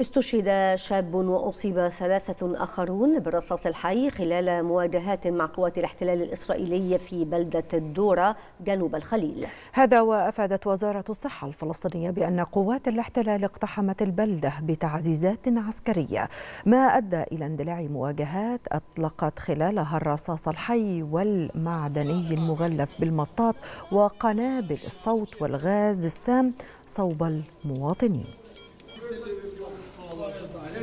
استشهد شاب وأصيب ثلاثة آخرون بالرصاص الحي خلال مواجهات مع قوات الاحتلال الإسرائيلي في بلدة الدورة جنوب الخليل. هذا وأفادت وزارة الصحة الفلسطينية بأن قوات الاحتلال اقتحمت البلدة بتعزيزات عسكرية. ما أدى إلى اندلاع مواجهات أطلقت خلالها الرصاص الحي والمعدني المغلف بالمطاط وقنابل الصوت والغاز السام صوب المواطنين.